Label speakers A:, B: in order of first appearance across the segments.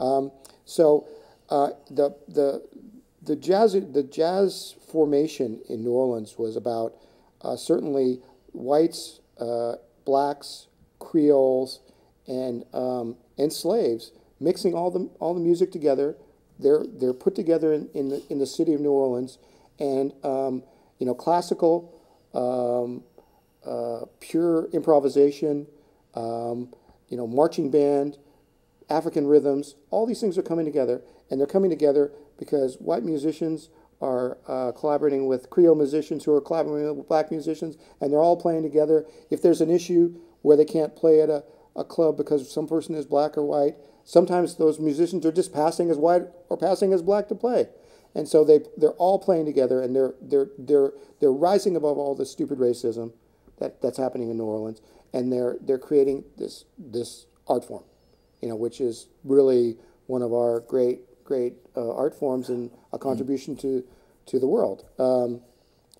A: Um, so uh, the the the jazz the jazz formation in New Orleans was about uh, certainly whites, uh, blacks, Creoles, and um, and slaves mixing all the all the music together. They're they're put together in, in the in the city of New Orleans, and um, you know classical, um, uh, pure improvisation, um, you know marching band, African rhythms. All these things are coming together, and they're coming together because white musicians are uh, collaborating with Creole musicians who are collaborating with black musicians, and they're all playing together. If there's an issue where they can't play at a, a club because some person is black or white, sometimes those musicians are just passing as white or passing as black to play. And so they, they're all playing together, and they're, they're, they're, they're rising above all the stupid racism that, that's happening in New Orleans, and they're, they're creating this, this art form, you know, which is really one of our great great uh, art forms and a contribution to to the world. Um,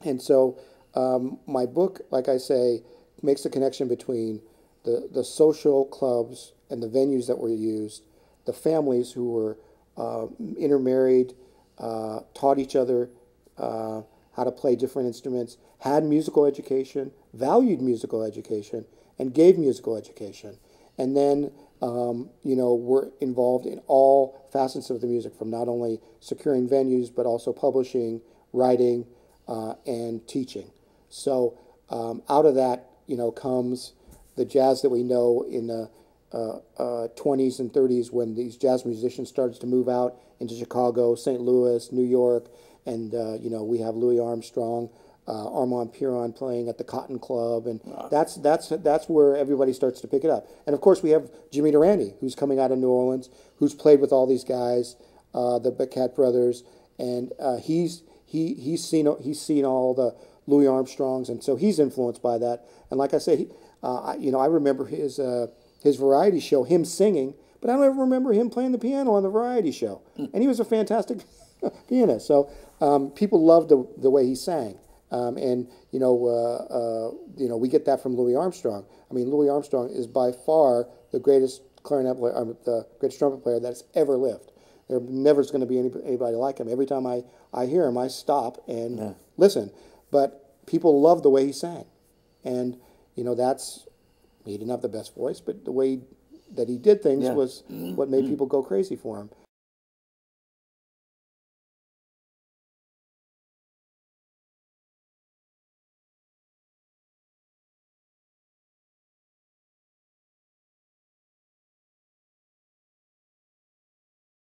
A: and so um, my book, like I say, makes the connection between the the social clubs and the venues that were used, the families who were uh, intermarried, uh, taught each other uh, how to play different instruments, had musical education, valued musical education, and gave musical education, and then um, you know, we're involved in all facets of the music, from not only securing venues, but also publishing, writing, uh, and teaching. So um, out of that, you know, comes the jazz that we know in the uh, uh, 20s and 30s when these jazz musicians started to move out into Chicago, St. Louis, New York, and, uh, you know, we have Louis Armstrong, uh, Armand Piron playing at the Cotton Club, and wow. that's that's that's where everybody starts to pick it up. And of course, we have Jimmy Durante, who's coming out of New Orleans, who's played with all these guys, uh, the Paquette brothers, and uh, he's he he's seen he's seen all the Louis Armstrongs, and so he's influenced by that. And like I say, he, uh, you know, I remember his uh, his variety show, him singing, but I don't ever remember him playing the piano on the variety show, mm. and he was a fantastic pianist. So um, people loved the the way he sang. Um, and you know, uh, uh, you know, we get that from Louis Armstrong. I mean, Louis Armstrong is by far the greatest clarinet player, um, the greatest trumpet player that's ever lived. There never is going to be any, anybody like him. Every time I, I hear him, I stop and yeah. listen. But people love the way he sang, and you know, that's he didn't have the best voice, but the way that he did things yeah. was what made people go crazy for him.